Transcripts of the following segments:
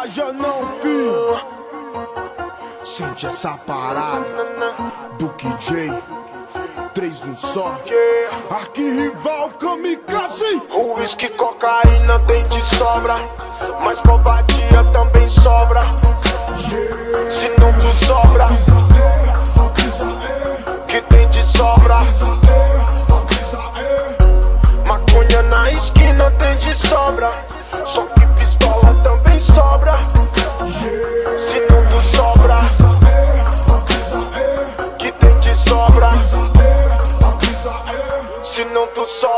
viaja não, filho. Sente essa parada do KJ. Três no só. Arquirrival kamikaze. Uísque, cocaína tem de sobra. Mas covardia também sobra. Se não tu sobra,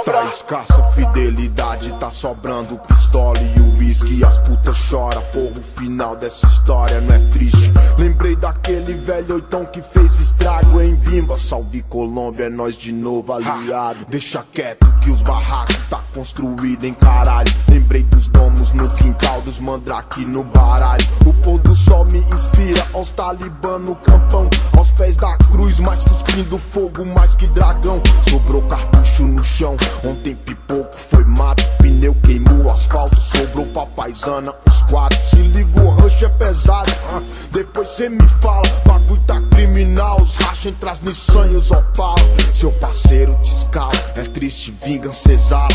Tá escassa fidelidade, tá sobrando pistola e o uísque. As putas chora, porra, o final dessa história não é triste. Lembrei daquele velho oitão que fez estrago em Bimba. Salve Colômbia, é nós de novo aliado. Deixa quieto que os barracos tá construído em caralho. Lembrei dos domos no quintal, dos mandrake no baralho. O pôr do sol me inspira, aos talibã no campão. Aos pés da cruz, mais cuspindo fogo, mais que dragão. Sobrou cartucho no chão, ontem pipoco foi mato. Pneu queimou asfalto, sobrou pra paisana. Os quatro, se liga, o rush é pesado. ah. Depois cê me fala, bagulho tá criminal. Os racha entre as Nissan e os Opala. Seu parceiro te escala, é triste, vingança exala.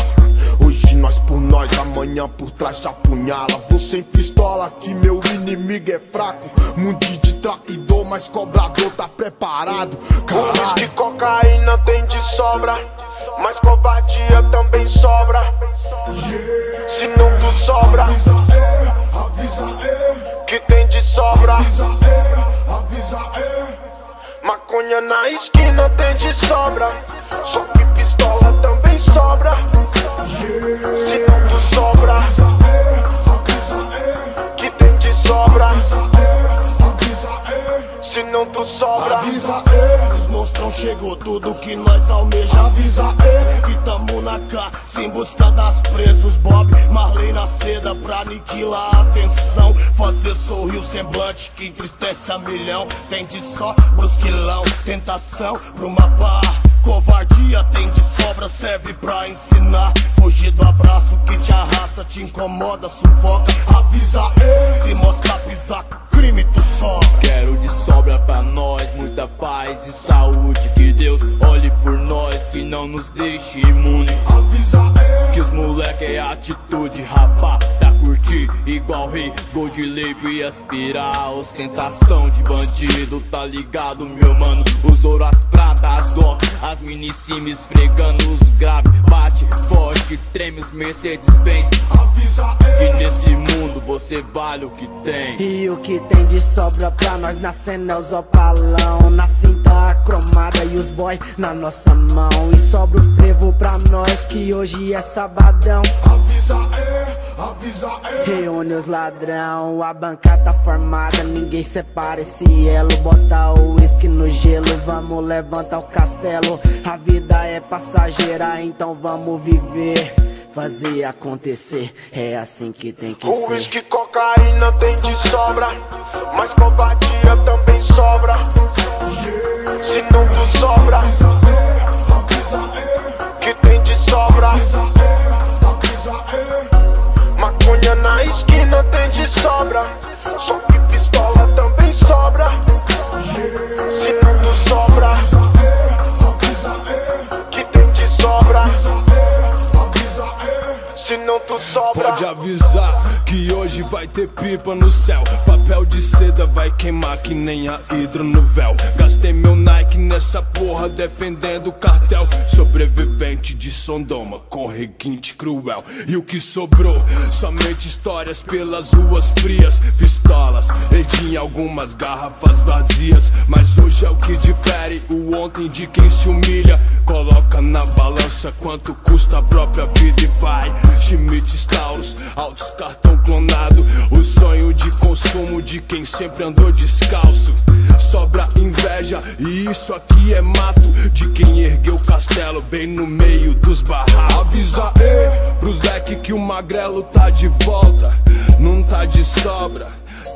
Hoje nós por nós, amanhã por trás te apunhala. Você em pistola, que meu inimigo é fraco. Mundo de traidor, mas cobrador tá preparado. Caralho, cocaína tem de sobra. Mas covardia também sobra. Se não tu sobra, avisa, é, avisa, é, que tem de sobra. avisa, é, avisa, é. Maconha na esquina tem de sobra. Só que tu sobra. Avisa, Os monstrão chegou tudo que nós almeja. Avisa, é. Que tamo na caça em busca das presos. Bob Marley na seda pra aniquilar a atenção. Fazer sorrir o semblante que entristece a milhão. Tem de só brusquilão, tentação pro mapa. Covardia tem de sobra, serve pra ensinar. Fugir do abraço que te arrasta, te incomoda, sufoca. Avisa, é, Se moscar, pisar, crime tu só Quero de sobra pra nós, muita paz e saúde. Que Deus olhe por nós, que não nos deixe imune. avisa, é. Que os moleque é atitude, rapá, curtir igual rei, gold label e aspirar a ostentação de bandido, tá ligado, meu mano? Os ouro, as pratas, as glock, as mini sim esfregando os grave, bate forte, que treme os Mercedes-Benz. Avisa, Que é, nesse mundo você vale o que tem. E o que tem de sobra pra nós na cena é os opalão Na cinta cromada e os boy na nossa mão E sobra o frevo pra nós que hoje é sabadão avisa, é, avisa. Reúne os ladrão, a bancada tá formada Ninguém separa esse elo Bota o uísque no gelo, vamos levantar o castelo A vida é passageira, então vamos viver Fazer acontecer, é assim que tem que O ser uísque, cocaína tem de sobra. Mas covardia também sobra. Se não tu sobra, Avisa, é, avisa, sobra. Sobra. Pode avisar que hoje vai ter pipa no céu. Papel de seda vai queimar que nem a hidro no véu. Gastei meu Nike nessa porra defendendo o cartel. Sobrevivente de Sondoma com requinte cruel. E o que sobrou? Somente histórias pelas ruas frias. Pistolas, perdi em algumas garrafas vazias. Mas hoje é o que difere o ontem de quem se humilha. Coloca na balança quanto custa a própria vida e vai. Schmidt Taurus, altos cartão clonado. O sonho de consumo de quem sempre andou descalço. Sobra inveja, e isso aqui é mato de quem ergueu o castelo bem no meio dos barracos. Avisa e pros leque que o magrelo tá de volta, não tá de sobra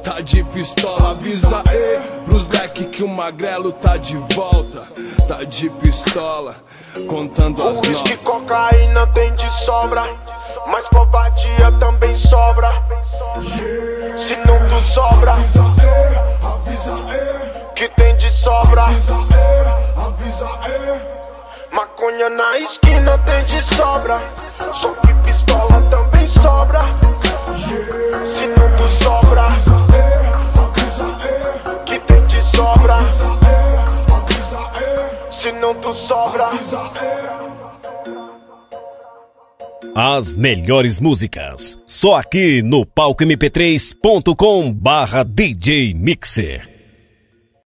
tá de pistola. Avisa aí pros deck que o magrelo tá de volta. Tá de pistola, contando as notas. que cocaína tem de sobra, mas covardia também sobra. Se Se tudo sobra, avisa aí, avisa aí. Que tem de sobra, avisa aí, avisa aí. Maconha na esquina tem de sobra, só que pistola também sobra. quanto sobra. As melhores músicas, só aqui no palco mp3.com barra DJ Mixer.